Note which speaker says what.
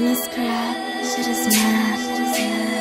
Speaker 1: scratch, it is not, It is not.